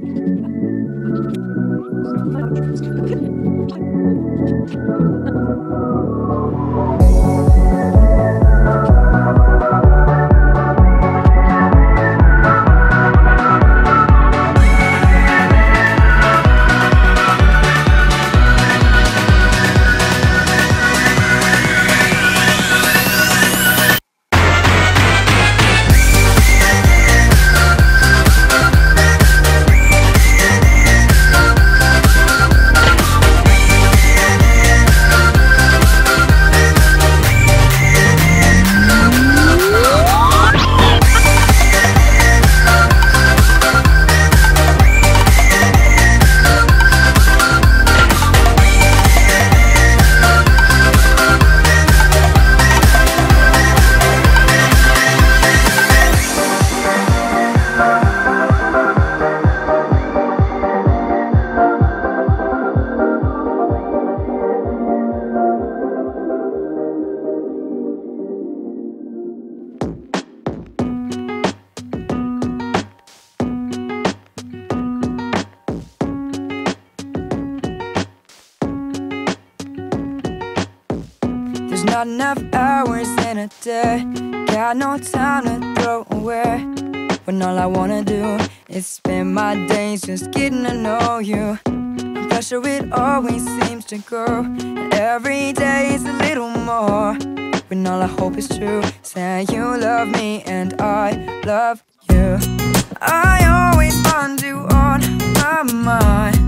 Thank you. There's not enough hours in a day. Got no time to throw away. When all I wanna do is spend my days just getting to know you. Pressure it always seems to grow. And every day is a little more. When all I hope is true, say you love me and I love you. I always find you on my mind.